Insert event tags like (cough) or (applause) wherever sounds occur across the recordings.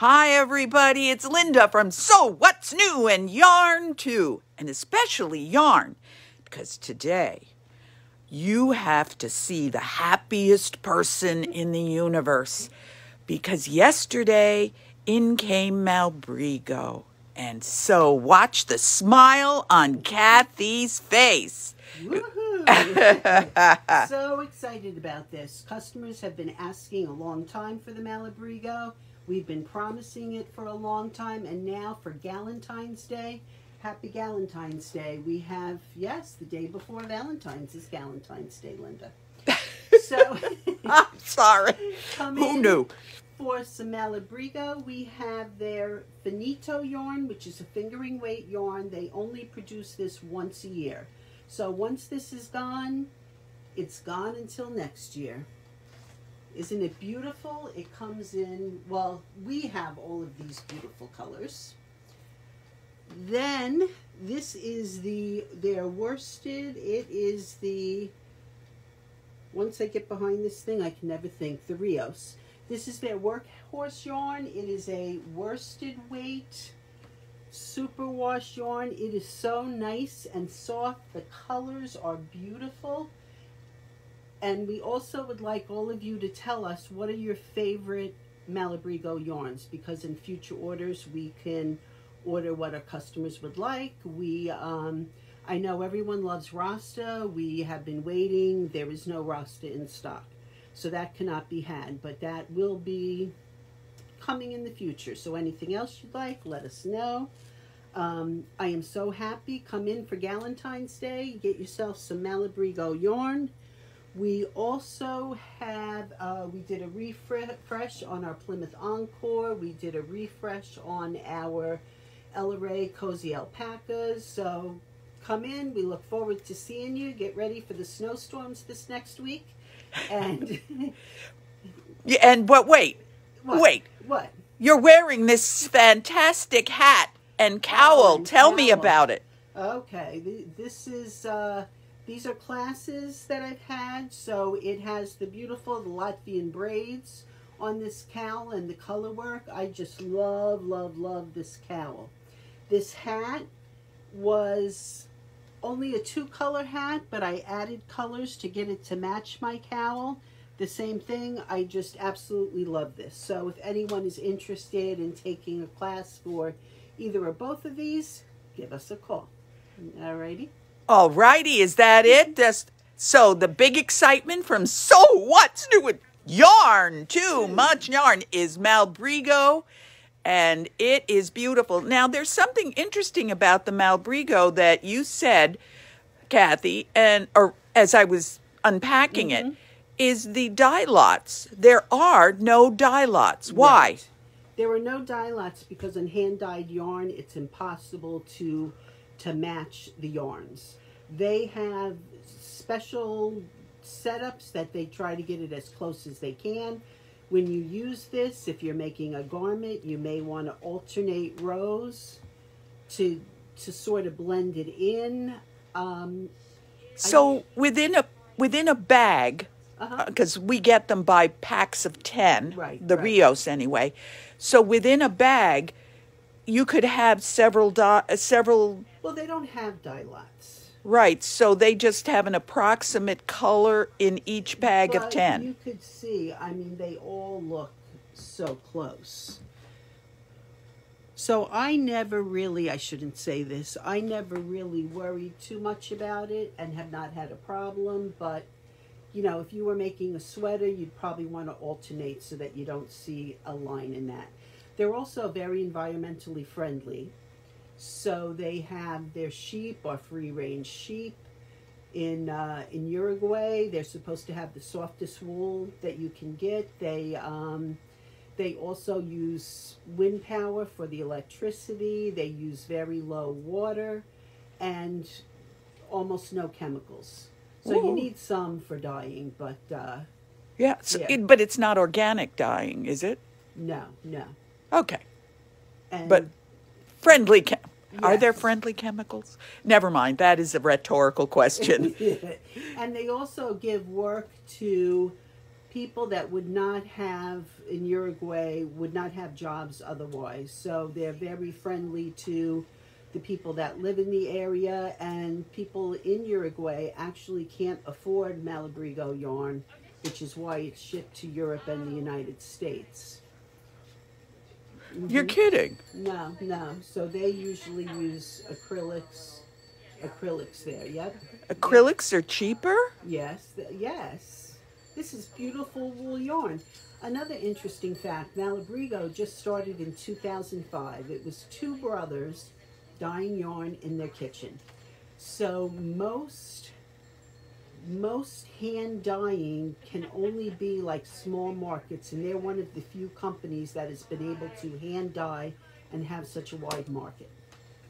Hi, everybody. It's Linda from Sew What's New and Yarn Too, and especially Yarn, because today you have to see the happiest person in the universe. Because yesterday in came Malabrigo. And so watch the smile on Kathy's face. Woohoo! (laughs) so excited about this. Customers have been asking a long time for the Malabrigo. We've been promising it for a long time, and now for Galentine's Day, happy Galentine's Day. We have, yes, the day before Valentine's is Galentine's Day, Linda. (laughs) So, (laughs) I'm sorry. come Who knew? for some Malabrigo. We have their Finito yarn, which is a fingering weight yarn. They only produce this once a year. So once this is gone, it's gone until next year. Isn't it beautiful? It comes in, well, we have all of these beautiful colors. Then this is the, their worsted. It is the, once I get behind this thing, I can never think, the Rios. This is their workhorse yarn. It is a worsted weight superwash yarn. It is so nice and soft. The colors are beautiful. And we also would like all of you to tell us what are your favorite Malabrigo yarns because in future orders we can order what our customers would like. We, um, I know everyone loves Rasta. We have been waiting. There is no Rasta in stock. So that cannot be had, but that will be coming in the future. So anything else you'd like, let us know. Um, I am so happy. Come in for Galentine's Day. Get yourself some Malabrigo yarn. We also have, uh, we did a refresh on our Plymouth Encore. We did a refresh on our Ray Cozy Alpacas. So come in. We look forward to seeing you. Get ready for the snowstorms this next week. And (laughs) Yeah, and but wait, what? wait. What? You're wearing this fantastic hat and cowl. and Tell me about it. Okay, this is uh, these are classes that I've had. So it has the beautiful Latvian braids on this cowl and the color work. I just love, love, love this cowl. This hat was only a two color hat, but I added colors to get it to match my cowl. The same thing, I just absolutely love this. So if anyone is interested in taking a class for either or both of these, give us a call. Alrighty. All righty, is that it? That's, so the big excitement from Sew What's New with Yarn, too much yarn, is Malabrigo, and it is beautiful. Now, there's something interesting about the Malabrigo that you said, Kathy, and or as I was unpacking it, mm-hmm. is the dye lots. There are no dye lots. Why? Right. There are no dye lots because in hand dyed yarn, it's impossible to to match the yarns. They have special setups that they try to get it as close as they can. When you use this, if you're making a garment, you may want to alternate rows to to sort of blend it in. Um, So within a within a bag, Uh-huh. because we get them by packs of ten, Right, the right. Rios anyway. So within a bag, you could have several di- uh, several well, they don't have dye lots. right. So they just have an approximate color in each bag of ten. You could see, I mean, they all look so close. So I never really, I shouldn't say this, I never really worried too much about it and have not had a problem. But, you know, if you were making a sweater, you'd probably want to alternate so that you don't see a line in that. They're also very environmentally friendly. So they have their sheep or free range sheep in uh, in Uruguay. They're supposed to have the softest wool that you can get. They um, they also use wind power for the electricity. They use very low water and almost no chemicals. So you need some for dyeing, but uh, yeah, so yeah. It, but it's not organic dyeing, is it? no, no. Okay, And but friendly. Chem- Are there friendly chemicals? Never mind. That is a rhetorical question. (laughs) and they also give work to people that would not have in Uruguay would not have jobs otherwise. So they're very friendly to the people that live in the area and people in Uruguay actually can't afford Malabrigo yarn, which is why it's shipped to Europe and the United States. You're mm-hmm. kidding. No, no. So they usually use acrylics, acrylics there. Yep. Acrylics are cheaper? Yes, yes. This is beautiful wool yarn. Another interesting fact, Malabrigo just started in 2005. It was two brothers dyeing yarn in their kitchen. So most most hand dyeing can only be like small markets and they're one of the few companies that has been able to hand dye and have such a wide market.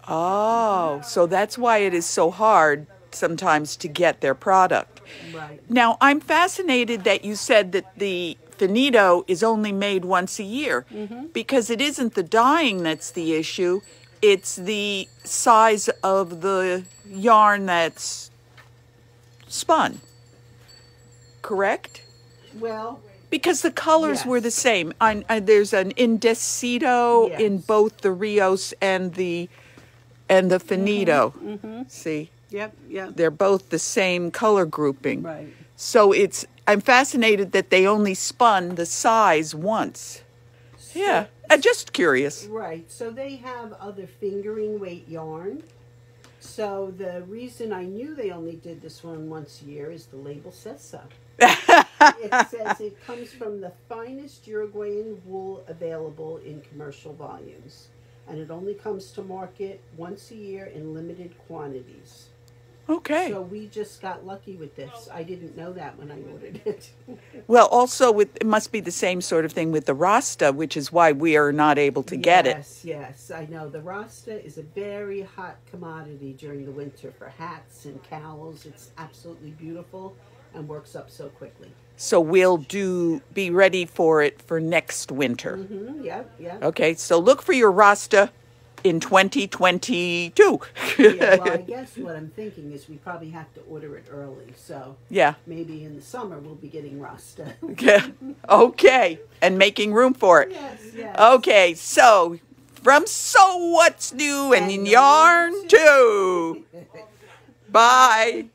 Oh, so that's why it is so hard sometimes to get their product. Right. Now, I'm fascinated that you said that the finito is only made once a year mm-hmm. because it isn't the dyeing that's the issue, it's the size of the yarn that's spun. Correct? Well, Because the colors were the same. I, I, there's an indecita in both the Rios and the and the finito. Mm-hmm. See, yep, yep. they're both the same color grouping. Right. So it's I'm fascinated that they only spun the size once. Yeah, I'm just curious. Right. So they have other fingering weight yarn. So the reason I knew they only did this one once a year is the label says so. it (laughs) says it comes from the finest Uruguayan wool available in commercial volumes. And it only comes to market once a year in limited quantities. Okay. So we just got lucky with this. I didn't know that when I ordered it. (laughs) Well, also with it must be the same sort of thing with the Rasta, which is why we are not able to get it. Yes, yes, I know. The Rasta is a very hot commodity during the winter for hats and cowls. It's absolutely beautiful and works up so quickly. So we'll do be ready for it for next winter. Mm-hmm, yep, yep. Okay, so look for your Rasta in 2022. yeah, well, I (laughs) guess what I'm thinking is we probably have to order it early. So yeah. maybe in the summer we'll be getting Rasta. (laughs) Okay. Okay. And making room for it. yes, yes. Okay, so from Sew What's New and, And Yarn Yarn too. Bye.